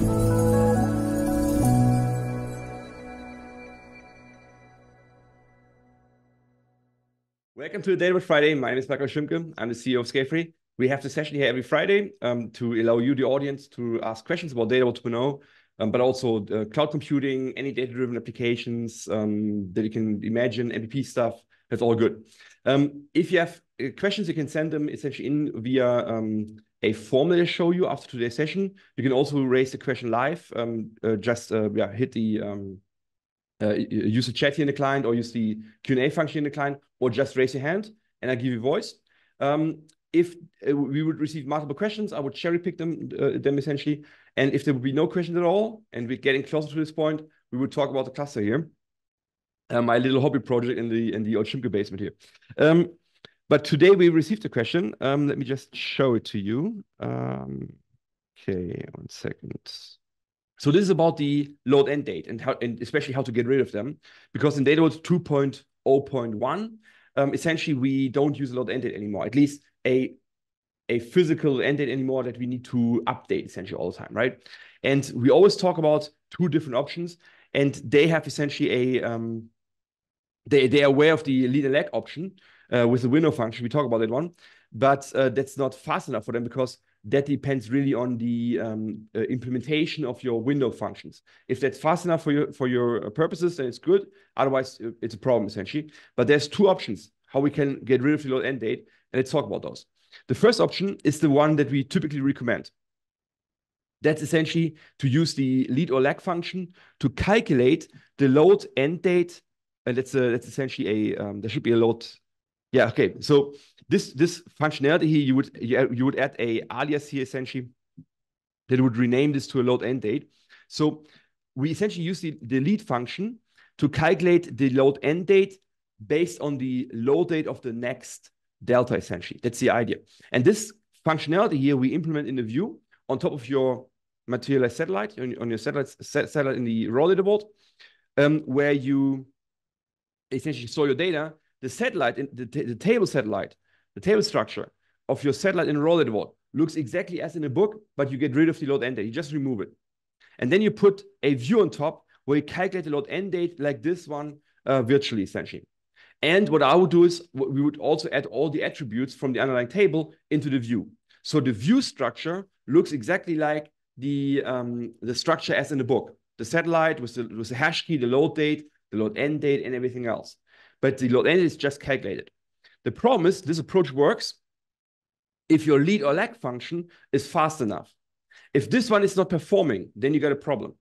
Welcome to the Data Friday. My name is Michael Olschimke. I'm the CEO of Scalefree. We have this session here every Friday um, to allow you, the audience, to ask questions about Data 2.0, um, but also uh, cloud computing, any data-driven applications um, that you can imagine, MVP stuff. That's all good. Um, if you have questions, you can send them essentially in via um, a form that I show you after today's session. You can also raise the question live. Um, uh, just uh, yeah, hit the uh, use the chat here in the client or use the Q&A function in the client or just raise your hand and I give you voice. Um, if uh, we would receive multiple questions, I would cherry pick them, uh, them essentially. And if there would be no questions at all, and we're getting closer to this point, we would talk about the cluster here. Uh, my little hobby project in the in the Olschimke basement here. But today we received a question. Um, let me just show it to you. Um, okay, one second. So this is about the load end date and how, and especially how to get rid of them, because in DataVault 2.0.1, um, essentially we don't use a load end date anymore. At least a a physical end date anymore that we need to update essentially all the time, right? And we always talk about two different options, and they have essentially a um, they they are aware of the lead and lag option uh, with the window function. We talk about that one, but uh, that's not fast enough for them because that depends really on the um, uh, implementation of your window functions. If that's fast enough for your for your uh, purposes, then it's good. Otherwise, uh, it's a problem essentially. But there's two options how we can get rid of the load end date, and let's talk about those. The first option is the one that we typically recommend. That's essentially to use the lead or lag function to calculate the load end date, and that's a, that's essentially a um, there should be a load yeah, okay. So this this functionality here, you would you would add a alias here essentially that would rename this to a load end date. So we essentially use the, lead function to calculate the load end date based on the load date of the next delta, essentially. That's the idea. And this functionality here we implement in the view on top of your materialized satellite, on, your satellite, satellite in the raw data vault, um, where you essentially store your data the satellite, the, the table satellite, the table structure of your satellite in vault looks exactly as in a book, but you get rid of the load end date. You just remove it. And then you put a view on top where you calculate the load end date like this one uh, virtually, essentially. And what I would do is we would also add all the attributes from the underlying table into the view. So the view structure looks exactly like the, um, the structure as in the book. The satellite with the, with the hash key, the load date, the load end date, and everything else but the load end is just calculated. The problem is this approach works if your lead or lag function is fast enough. If this one is not performing, then you got a problem.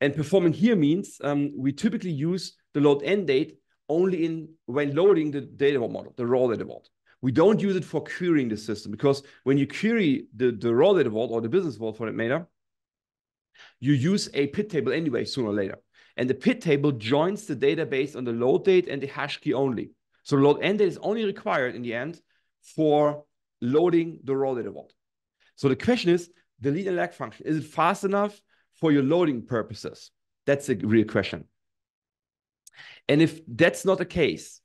And performing here means um, we typically use the load end date only in when loading the data model, the raw data vault. We don't use it for querying the system because when you query the, the raw data vault or the business vault for that matter, you use a pit table anyway sooner or later. And the pit table joins the database on the load date and the hash key only. So load end date is only required in the end for loading the raw data vault. So the question is, the lead and lag function, is it fast enough for your loading purposes? That's a real question. And if that's not the case,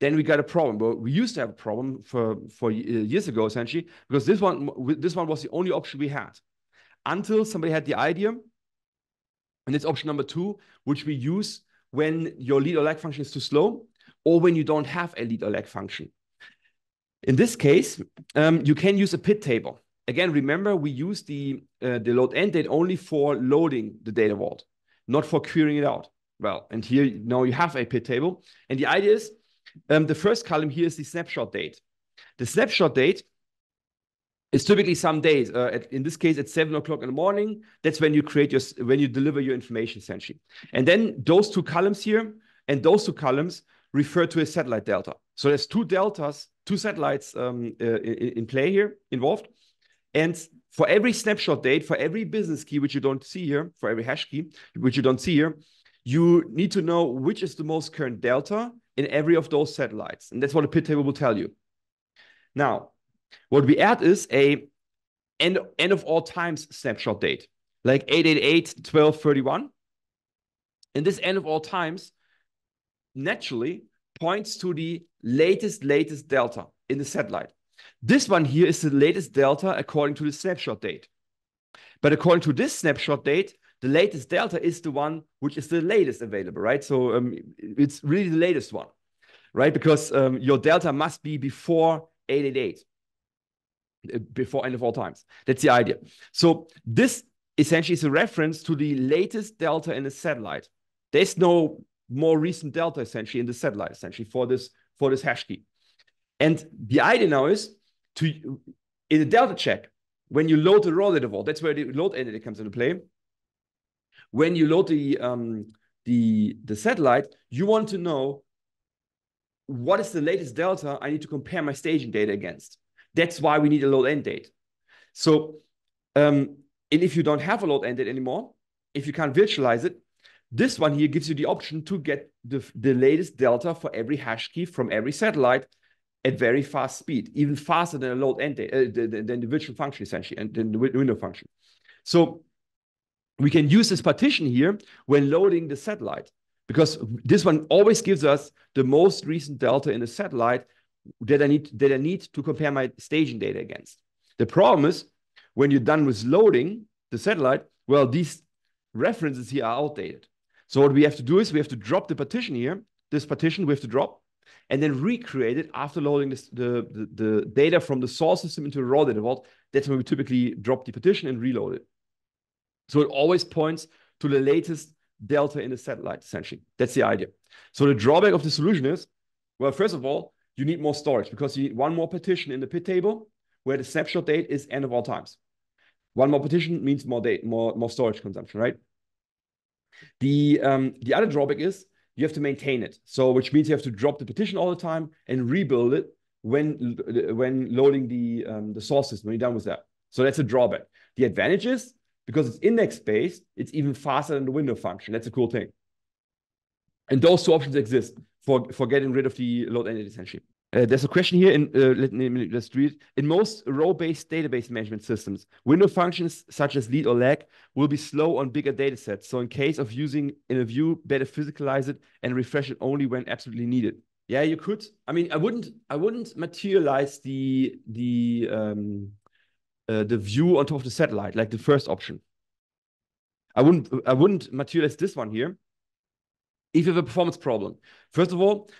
then we got a problem. But we used to have a problem for, for uh, years ago, essentially, because this one, this one was the only option we had until somebody had the idea and it's option number two, which we use when your lead or lag function is too slow or when you don't have a lead or lag function. In this case, um, you can use a pit table. Again, remember, we use the, uh, the load end date only for loading the data vault, not for querying it out. Well, and here now you have a pit table. And the idea is um, the first column here is the snapshot date. The snapshot date it's typically some days. Uh, at, in this case, at seven o'clock in the morning. That's when you create your when you deliver your information essentially. And then those two columns here and those two columns refer to a satellite delta. So there's two deltas, two satellites um, uh, in, play here involved. And for every snapshot date, for every business key which you don't see here, for every hash key which you don't see here, you need to know which is the most current delta in every of those satellites. And that's what a pit table will tell you. Now, what we add is a end, end of all times snapshot date, like 888 1231. And this end of all times naturally points to the latest, latest delta in the satellite. This one here is the latest delta according to the snapshot date. But according to this snapshot date, the latest delta is the one which is the latest available, right? So um, it's really the latest one, right? Because um, your delta must be before 888, uh, before end of all times. That's the idea. So this essentially is a reference to the latest delta in the satellite. There's no more recent delta essentially in the satellite essentially for this for this hash key. And the idea now is to in the delta check when you load the raw data vault, that's where the load end date comes into play. When you load the um, the the satellite, you want to know what is the latest delta I need to compare my staging data against. That's why we need a load end date. So, um, and if you don't have a load end date anymore, if you can't virtualize it, this one here gives you the option to get the, the latest delta for every hash key from every satellite at very fast speed, even faster than a load end date, uh, than the virtual function essentially, and then the window function. So we can use this partition here when loading the satellite because this one always gives us the most recent delta in the satellite that I need that I need to compare my staging data against. The problem is when you're done with loading the satellite, well, these references here are outdated. So what we have to do is we have to drop the partition here. This partition we have to drop and then recreate it after loading this, the, the, the data from the source system into the raw data vault. That's when we typically drop the partition and reload it. So it always points to the latest delta in the satellite, essentially. That's the idea. So the drawback of the solution is, well, first of all, you need more storage because you need one more partition in the pit table where the snapshot date is end of all times. One more partition means more date, more, more storage consumption, right? The, um, the other drawback is you have to maintain it. So which means you have to drop the partition all the time and rebuild it when, when loading the, um, the source system, when you're done with that. So that's a drawback. The advantage is because it's index-based, it's even faster than the window function. That's a cool thing. And those two options exist for, for getting rid of the load end date essentially. Uh, there's a question here in uh, let's read. In most row-based database management systems, window functions such as lead or lag will be slow on bigger data sets. So in case of using in a view, better physicalize it and refresh it only when absolutely needed. Yeah, you could. I mean, I wouldn't I wouldn't materialize the the um, uh, the view on top of the satellite like the first option. I wouldn't I wouldn't materialize this one here. If you have a performance problem, first of all,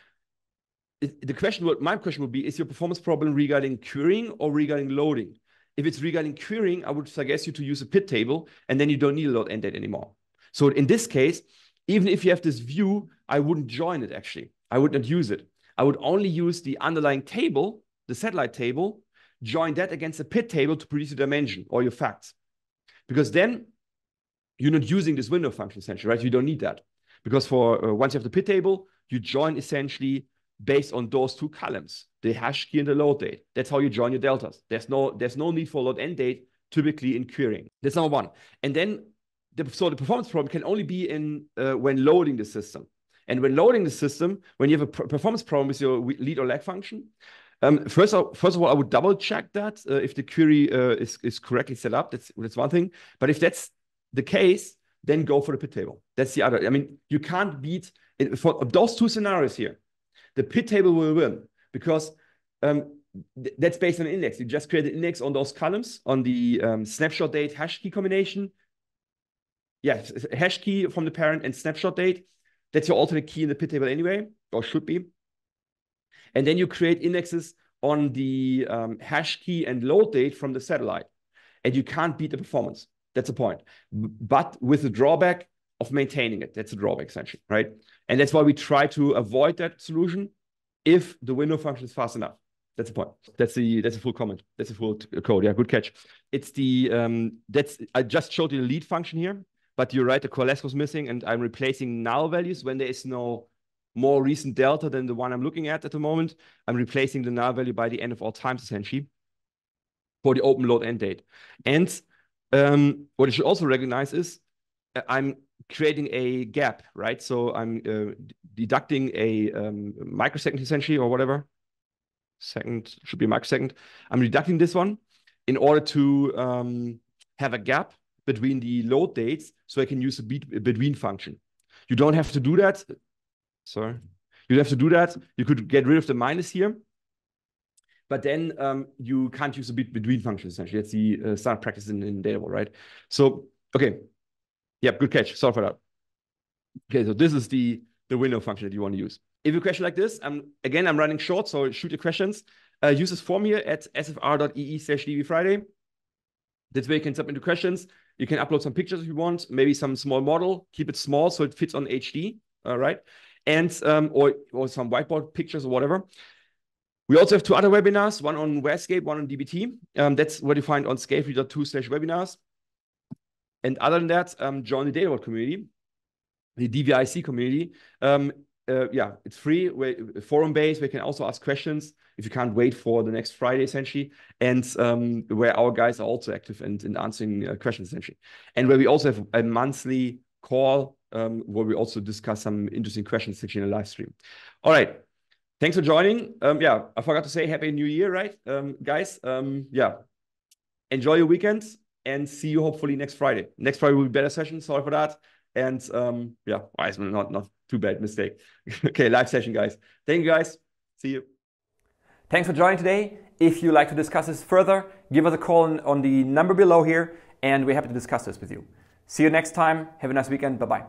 the question would, my question would be, is your performance problem regarding querying or regarding loading? If it's regarding querying, I would suggest you to use a pit table, and then you don't need a load end date anymore. So in this case, even if you have this view, I wouldn't join it actually. I would not use it. I would only use the underlying table, the satellite table, join that against the pit table to produce a dimension or your facts. Because then you're not using this window function essentially, right? You don't need that. Because for uh, once you have the pit table, you join essentially based on those two columns, the hash key and the load date. That's how you join your deltas. There's no, there's no need for load end date typically in querying. That's number one. And then, the, so the performance problem can only be in uh, when loading the system. And when loading the system, when you have a performance problem with your lead or lag function, um, first, of, first of all, I would double check that uh, if the query uh, is, is correctly set up. That's, that's one thing. But if that's the case, then go for the pit table. That's the other. I mean, you can't beat for those two scenarios here the pit table will win because um, th that's based on an index. You just create an index on those columns on the um, snapshot date hash key combination. Yeah, hash key from the parent and snapshot date. That's your alternate key in the pit table anyway, or should be. And then you create indexes on the um, hash key and load date from the satellite. And you can't beat the performance. That's the point. But with the drawback of maintaining it. That's a drawback, essentially, right? And that's why we try to avoid that solution if the window function is fast enough. That's the point. That's the that's a full comment. That's a full code. Yeah, good catch. It's the um that's I just showed you the lead function here, but you're right, the coalesce was missing, and I'm replacing null values when there is no more recent delta than the one I'm looking at at the moment. I'm replacing the null value by the end of all times essentially for the open load end date. And um, what you should also recognize is uh, I'm creating a gap, right? So I'm uh, deducting a um, microsecond essentially or whatever. Second should be a microsecond. I'm deducting this one in order to um, have a gap between the load dates so I can use a beat between function. You don't have to do that. Sorry. You have to do that. You could get rid of the minus here. but then um, you can't use a between function essentially. That's the uh, standard practice in, in Data Vault, right? So, okay. Yeah, good catch. Sorry for that. Okay, so this is the, the window function that you want to use. If you question like this, I'm, again, I'm running short, so shoot your questions. Uh, use this form here at sfr.ee slash dvfriday. That's where you can submit the questions. You can upload some pictures if you want, maybe some small model, keep it small so it fits on HD, all right? And, um, or, or some whiteboard pictures or whatever. We also have two other webinars, one on WhereScape, one on DBT. Um, that's what you find on scafely.to slash webinars. And other than that, um, join the Data Vault community, the DVIC community. Um, uh, yeah, it's free, forum based. We can also ask questions if you can't wait for the next Friday, essentially, and um, where our guys are also active and, and answering uh, questions, essentially, and where we also have a monthly call um, where we also discuss some interesting questions, essentially, in a live stream. All right. Thanks for joining. Um, yeah, I forgot to say Happy New Year, right, um, guys? Um, yeah, enjoy your weekend and see you hopefully next Friday. Next Friday will be better session. Sorry for that. And um, yeah, not not too bad mistake. okay, live session, guys. Thank you, guys. See you. Thanks for joining today. If you like to discuss this further, give us a call on, on the number below here, and we're happy to discuss this with you. See you next time. Have a nice weekend. Bye bye.